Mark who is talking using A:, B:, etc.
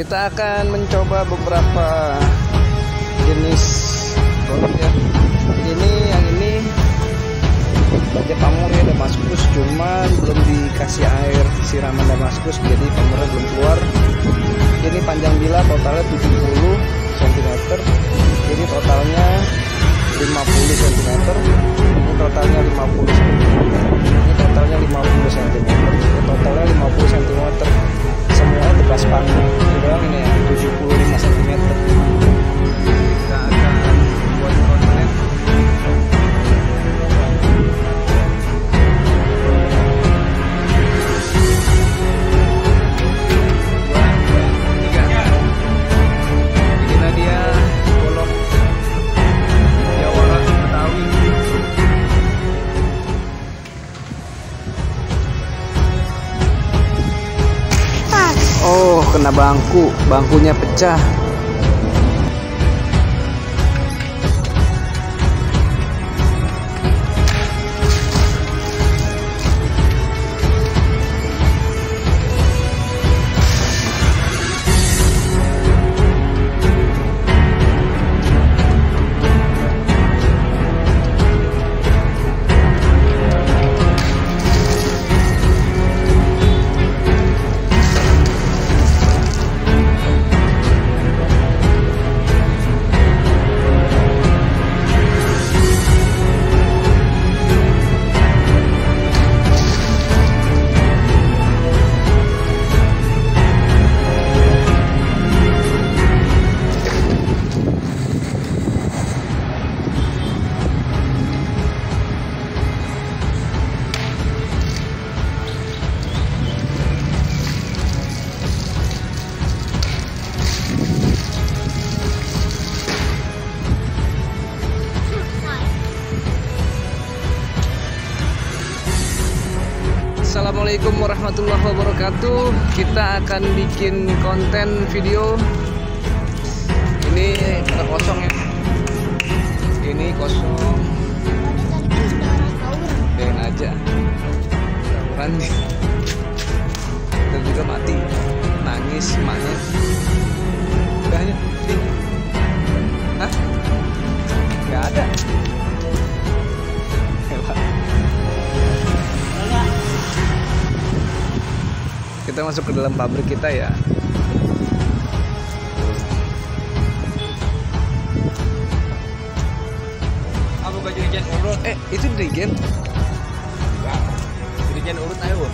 A: kita akan mencoba beberapa jenis produk ya. Ini yang ini aja pamornya Damaskus. Cuman belum dikasih air siraman Damaskus jadi pamornya belum keluar. Ini panjang bila totalnya 70 cm jadi totalnya 50 cm ini totalnya 50 cm ini totalnya 50 cm ini totalnya 50 kena bangku, bangkunya pecah. Assalamualaikum warahmatullahi wabarakatuh. Kita akan bikin konten video. Ini kita kosong ya. Ini kosong. Biarin aja. Mudah-mudahan juga mati. Nangis emaknya. kita masuk ke dalam pabrik kita ya.
B: Aku baju urut?
A: Eh itu dirigen? Enggak Dirigen urut ayo